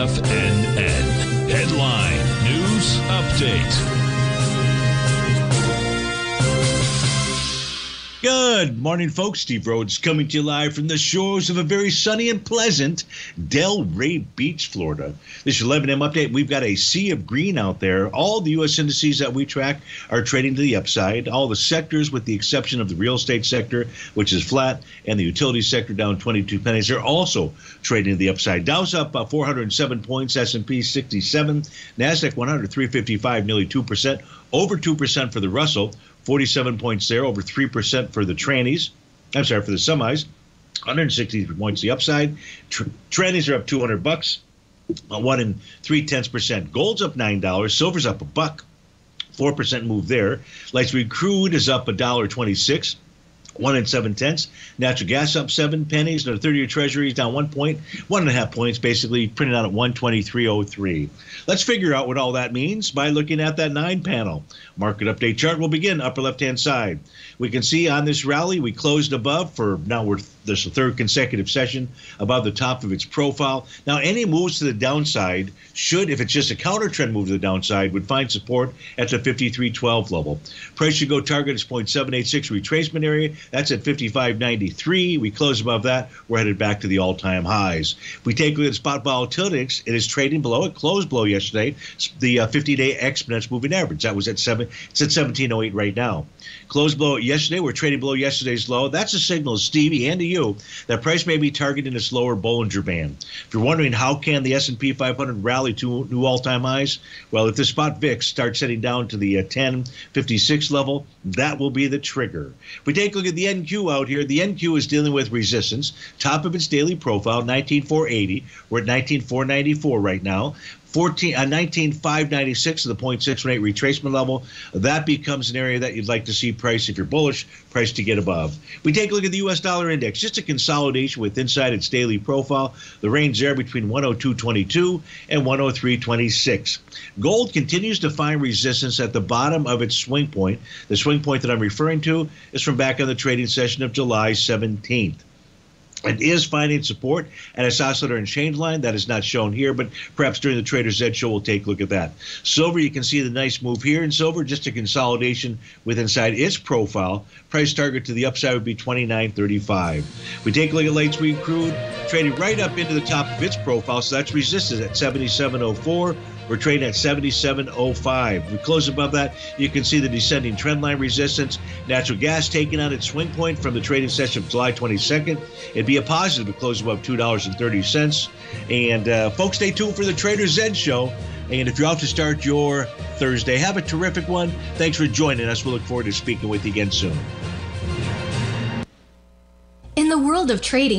FNN. Headline News Update. Good morning, folks. Steve Rhodes coming to you live from the shores of a very sunny and pleasant Delray Beach, Florida. This is 11 a.m. update. We've got a sea of green out there. All the U.S. indices that we track are trading to the upside. All the sectors, with the exception of the real estate sector, which is flat, and the utility sector down 22 pennies, are also trading to the upside. Dow's up uh, 407 points. S&P 67. Nasdaq 100 355, nearly two percent. Over two percent for the Russell. 47 points there, over 3% for the trannies. I'm sorry, for the semis. 160 points the upside. Tr- trannies are up 200 bucks, uh, one and three tenths percent. Gold's up nine dollars. Silver's up a buck, four percent move there. Light sweet crude is up a dollar twenty-six one and seven tenths. Natural gas up seven pennies. The 30-year Treasury is down one point, one and a half points, basically printed out at 123.03. Let's figure out what all that means by looking at that nine panel. Market update chart will begin upper left-hand side. We can see on this rally we closed above for now we're this third consecutive session above the top of its profile. Now any moves to the downside should, if it's just a counter trend move to the downside, would find support at the 53.12 level. Price should go target its 0.786 retracement area. That's at 55.93. We close above that. We're headed back to the all-time highs. If we take a look at spot volatility, it is trading below. It closed below yesterday. The 50-day uh, exponential moving average that was at seven. It's at 1708 right now. Closed below yesterday. We're trading below yesterday's low. That's a signal, Stevie, and to you that price may be targeting its lower Bollinger Band. If you're wondering how can the S&P 500 rally to new all-time highs, well, if the spot VIX starts heading down to the uh, 1056 level, that will be the trigger. If we take a look at the NQ out here, the NQ is dealing with resistance. Top of its daily profile, 19480. We're at 19494 right now. 14, uh, 19596 to the 0.618 retracement level. That becomes an area that you'd like to see price if you're bullish, price to get above. We take a look at the U.S. dollar index, just a consolidation with inside its daily profile. The range there between 102.22 and 103.26. Gold continues to find resistance at the bottom of its swing point. The swing point that I'm referring to is from back on the trading session of July 17th. It is finding support at its oscillator and change line. That is not shown here, but perhaps during the Trader's Edge show, we'll take a look at that. Silver, you can see the nice move here in silver, just a consolidation with inside its profile. Price target to the upside would be 29.35. We take a look at light sweet crude, trading right up into the top of its profile, so that's resistance at 77.04. We're trading at 77.05. We close above that. You can see the descending trend line resistance. Natural gas taking on its swing point from the trading session of July 22nd. It'd be a positive to close above $2.30. And uh, folks, stay tuned for the Trader's Edge show. And if you're out to start your Thursday, have a terrific one. Thanks for joining us. We look forward to speaking with you again soon. In the world of trading,